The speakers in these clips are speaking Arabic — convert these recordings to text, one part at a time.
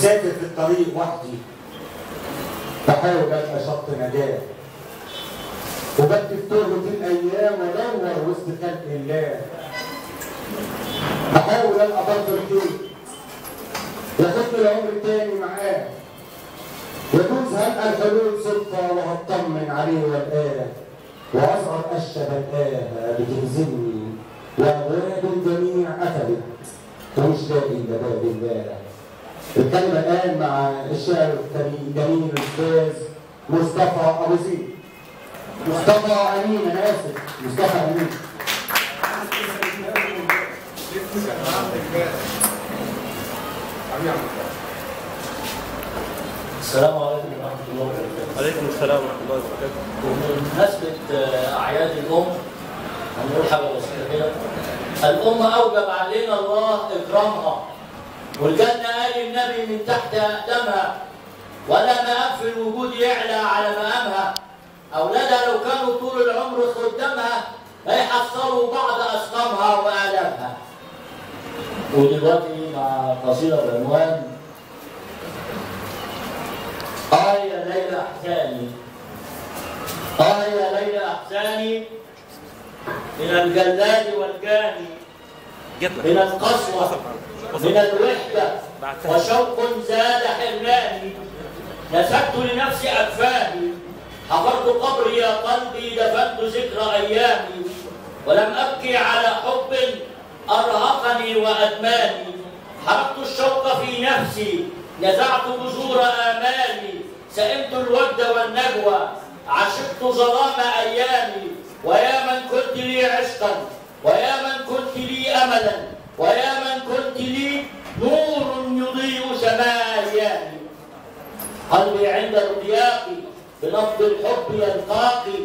مسافر في الطريق وحدي. بحاول ابقى شط نجاه وبكتب تربة الأيام وأدور وسط خلق الله. بحاول ابقى برضه الخير. ياخدني العمر تاني معاه. يجوز هلقى الحلول صدفة وهطمن عليه والآه وأصغر قشة بلقاها بتهزمني. وأبواب الجميع قفلت ومش لاقي إلا باب الله الكلمة الآن مع الشاعر الكريم جميل الأستاذ مصطفى أبو زيد مصطفى أمين أنا آسف. مصطفى أمين. السلام عليكم ورحمة الله وبركاته. عليكم السلام ورحمة الله وبركاته. وبمناسبة آه، أعياد الأم هنقول حاجة بسيطة كده. الأم أوجب علينا الله إكرامها. والجنة قال النبي من تحت أقدامها ولا مقام في الوجود يعلى على مقامها أولادها لو كانوا طول العمر خدامها هيحصلوا بعض أسقامها وآلامها. ودلوقتي مع قصيدة بعنوان آه يا ليلى أحزاني. آه يا ليلى أحزاني. من الجلاد والجاني. من القسوة من الوحدة. وشوق زاد حرماني نسبت لنفسي أكفاني. حفرت قبري يا قلبي دفنت ذكر أيامي. ولم أبكي على حب أرهقني وأدماني. حرقت الشوق في نفسي. نزعت بذور آمالي. سئمت الود والنجوى. عشقت ظلام أيامي. ويا من كنت لي عشقا ويا من كنت لي أملا. ويا من كنت لي نور يضيء سماء قلبي عند ارتياقي بنبض الحب يلقاقي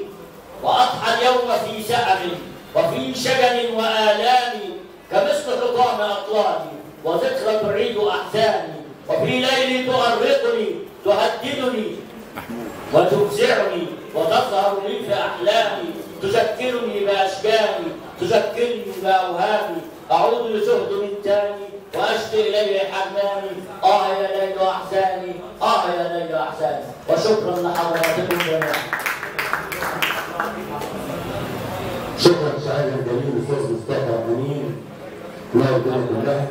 وأضحى اليوم في سأم وفي شجن وآلام. كمثل حطام أطلالي وذكرى تعيد أحزاني. وفي ليل تؤرقني تهددني وتفزعني وتظهر لي في أحلامي. تذكرني بأشجاني تذكرني بأوهامي. أعود لشهد من تاني وأشكي إليه حناني آه يا ليل أحزاني آه يا ليل أحزاني. وشكرا لحضراتكم جميعا. شكرا شاعرنا الجميل الاستاذ مصطفى أمين. الله يبارك له